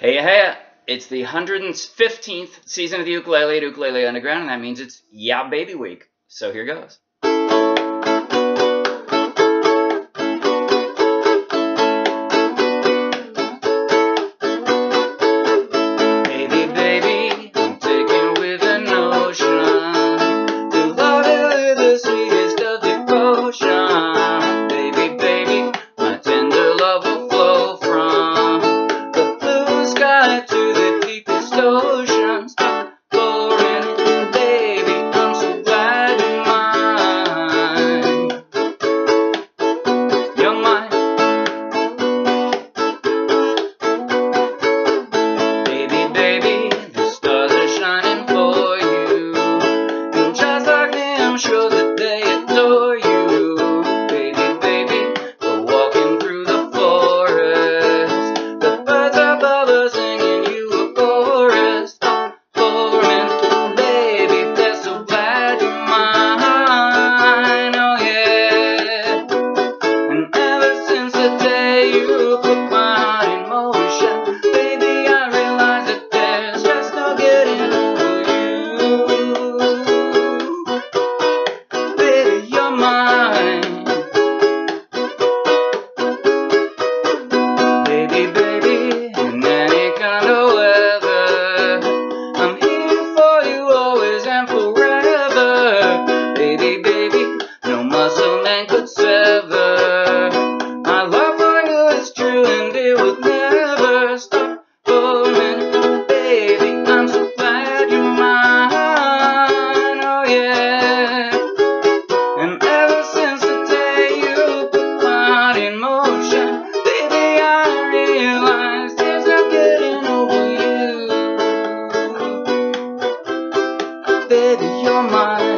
Hey, hey, it's the 115th season of the ukulele at Ukulele Underground, and that means it's Yeah Baby Week. So here goes. that you're mine.